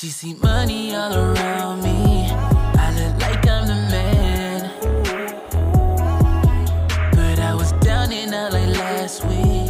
She see money all around me. I look like I'm the man. But I was down in LA last week.